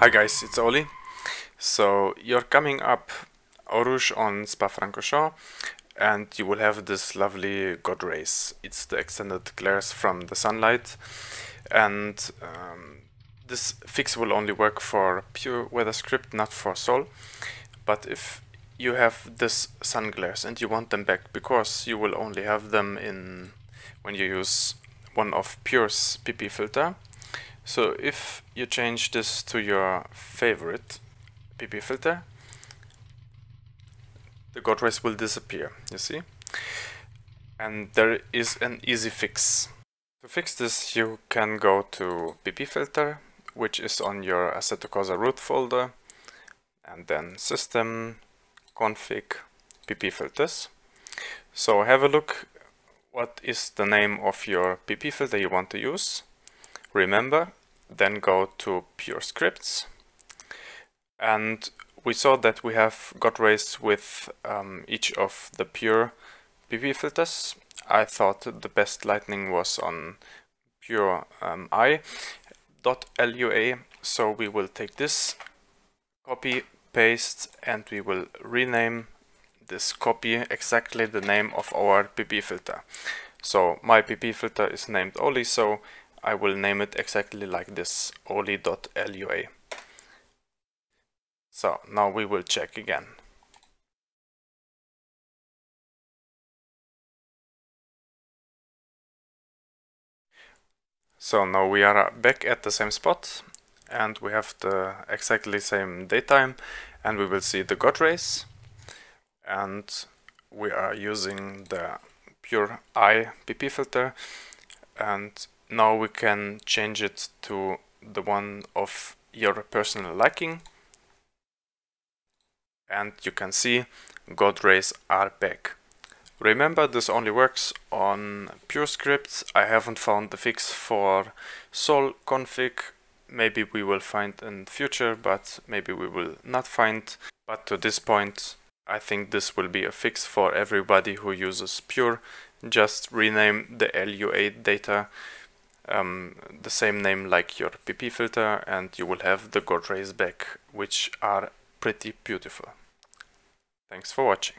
Hi guys, it's Oli. So you're coming up Rouge on Spa-Francorchamps and you will have this lovely God rays. It's the extended glares from the sunlight and um, this fix will only work for pure weather script, not for Sol. But if you have this sun glares and you want them back because you will only have them in when you use one of Pure's PP filter so if you change this to your favorite PP filter, the God rays will disappear, you see? And there is an easy fix. To fix this you can go to PP filter, which is on your Assetto root folder, and then system, config, PP filters. So have a look what is the name of your PP filter you want to use. Remember, then go to pure scripts and we saw that we have God rays with um, each of the pure PP filters. I thought the best lightning was on pure um, i dot lua so we will take this copy paste and we will rename this copy exactly the name of our PP filter. So my PP filter is named Oli so I will name it exactly like this, oli.lua. So now we will check again. So now we are back at the same spot and we have the exactly same daytime and we will see the God rays and we are using the pure I PP filter and now we can change it to the one of your personal liking and you can see God rays are back. Remember this only works on pure scripts. I haven't found the fix for sol config. Maybe we will find in future, but maybe we will not find. But to this point, I think this will be a fix for everybody who uses pure. Just rename the LUA data um, the same name like your PP filter and you will have the God rays back which are pretty beautiful. Thanks for watching.